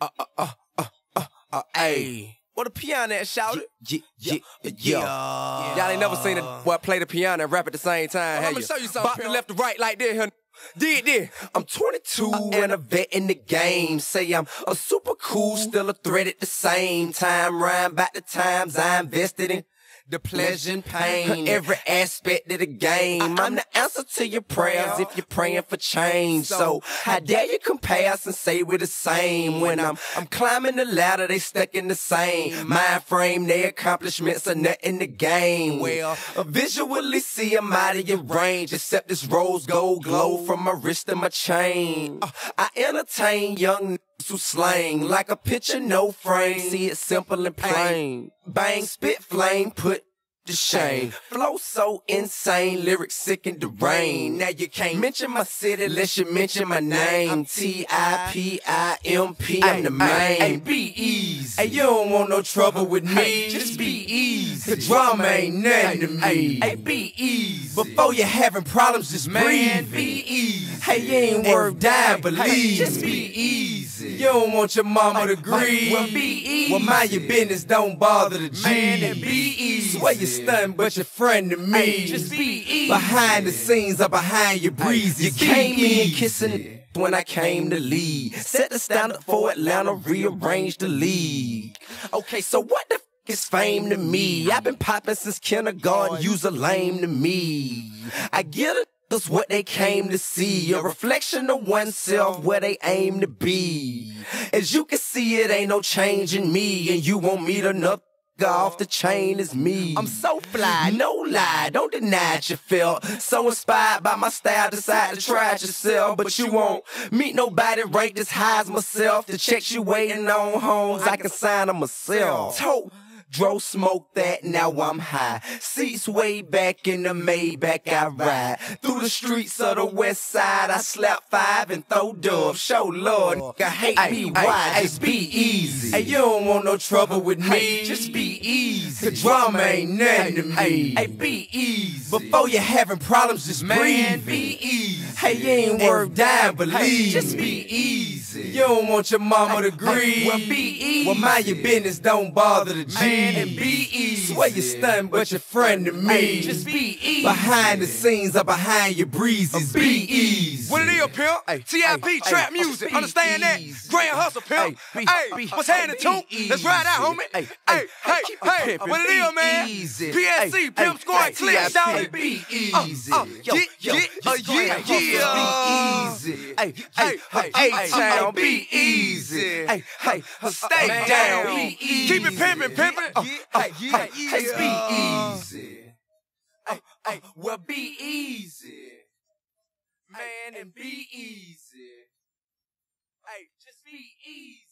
uh, uh, uh, uh, uh, uh, ayy. What a piano at, shout Yeah, yeah, yeah, yeah. Y'all ain't never seen a boy play the piano and rap at the same time. Well, I'ma you? show you something, Bop the left to right like this. Here. Did this. I'm 22 and a vet in the game. Say I'm a super cool, still a threat at the same time. Rhyme about the times I invested in the pleasure and pain. Every aspect of the game. I'm the answer to your prayers if you're praying for change. So how dare you compare us and say we're the same? When I'm I'm climbing the ladder, they stuck in the same mind frame. Their accomplishments are nothing to gain. Well, I visually see I'm out of your range, except this rose gold glow from my wrist and my chain. Uh, I entertain young who slang like a picture, no frame. See it simple and plain. Bang, spit flame, put to shame. Flow so insane, lyrics sick and deranged. Now you can't mention my city unless you mention my name. T I P I M P. I'm the main. Be easy. Hey, you don't want no trouble with me. Just be easy. The drama ain't nothing to me. Hey, be easy. Before you're having problems, just breathe. Be easy. Hey, you ain't worth dying, believe. Just be easy. You don't want your mama to grieve. Well, be easy. Well, mind your business, don't bother the G. Man, be easy. Swear you're stunned, but your friend to me. Just be easy. Behind the scenes or behind your breezy. You came in kissing when I came to lead. Set the standard for Atlanta, rearranged the league. Okay, so what the f is fame to me? I've been popping since kindergarten, use a lame to me. I get it. That's what they came to see. A reflection of oneself where they aim to be. As you can see, it ain't no change in me. And you won't meet another off the chain is me. I'm so fly, no lie, don't deny it you felt. So inspired by my style, decide to try it yourself. But you won't meet nobody ranked as high as myself. The checks you waiting on homes, I can sign them myself. Tote. Dro smoke that, now I'm high. Seats way back in the Maybach, I ride. Through the streets of the west side, I slap five and throw dub. Show Lord, nigga, hate me, why? Just be easy. Hey, you don't want no trouble with me. Just be easy. The drama ain't nothing to me. Hey, be easy. Before you're having problems, just breathe. Be easy. Hey, you ain't worth dying, believe. Just be easy. You don't want your mama to grieve. Well, be easy. Well, mind your business, don't bother the G. And be easy. Swear you're stunned, but your friend to me. Just be easy. Behind the scenes or behind your breezes. Be easy. What it is, pimp? TIP, trap music. Understand that? Grand hustle, pimp. Hey, what's happening, too? Let's ride out, homie. Hey, hey, hey, what it is, man? PSC, pimp squad, clique, shout it. Be Uh, easy. Uh, yeah, yeah, uh, yeah, yeah. Be easy. Hey, hey, hey, A-Town, be easy. Hey, hey, stay Man, down. be easy. Keep it easy. pimpin', pimpin'. Uh, uh, Hey, hey, hey, be easy. Hey, hey, well, be easy. Man, and be easy. Hey, just be easy.